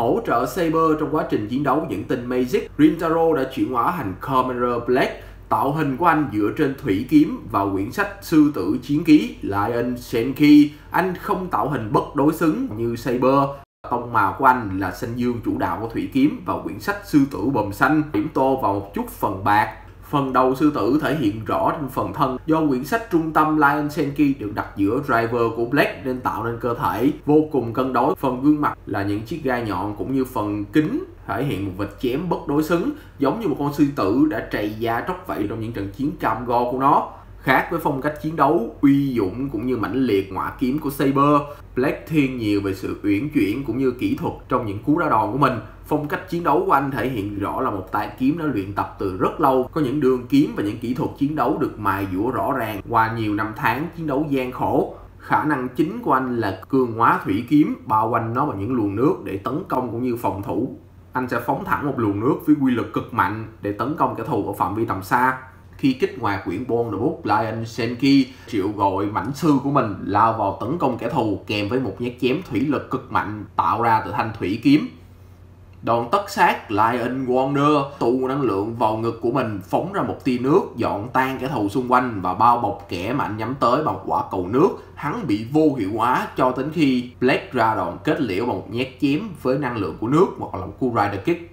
Hỗ trợ Saber trong quá trình chiến đấu những tên Magic, Rintaro đã chuyển hóa thành Commander Black Tạo hình của anh dựa trên thủy kiếm và quyển sách Sư tử chiến ký Lion Senki. Anh không tạo hình bất đối xứng như Saber. Tông màu của anh là xanh dương chủ đạo của thủy kiếm và quyển sách Sư tử bầm xanh. Điểm tô vào một chút phần bạc. Phần đầu sư tử thể hiện rõ trên phần thân, do quyển sách trung tâm Lion Senki được đặt giữa driver của Black nên tạo nên cơ thể vô cùng cân đối. Phần gương mặt là những chiếc gai nhọn cũng như phần kính thể hiện một vệt chém bất đối xứng, giống như một con sư tử đã trầy da tróc vậy trong những trận chiến cam go của nó khác với phong cách chiến đấu, uy dũng cũng như mãnh liệt ngọa kiếm của Saber, Black thiên nhiều về sự uyển chuyển cũng như kỹ thuật trong những cú đá đòn của mình phong cách chiến đấu của anh thể hiện rõ là một tay kiếm đã luyện tập từ rất lâu. Có những đường kiếm và những kỹ thuật chiến đấu được mài dũa rõ ràng qua nhiều năm tháng chiến đấu gian khổ. Khả năng chính của anh là cường hóa thủy kiếm, bao quanh nó bằng những luồng nước để tấn công cũng như phòng thủ. Anh sẽ phóng thẳng một luồng nước với quy lực cực mạnh để tấn công kẻ thù ở phạm vi tầm xa. Khi kích hoạt quyển Bond the Book, Lion Senki triệu gọi mảnh sư của mình lao vào tấn công kẻ thù kèm với một nhát chém thủy lực cực mạnh tạo ra từ thanh thủy kiếm. Đòn tất sát, Lion Wonder tụ năng lượng vào ngực của mình, phóng ra một tia nước, dọn tan kẻ thù xung quanh và bao bọc kẻ mà anh nhắm tới bằng quả cầu nước. Hắn bị vô hiệu hóa cho đến khi Black ra đòn kết liễu bằng một nhát chém với năng lượng của nước hoặc là một cú Rider Kick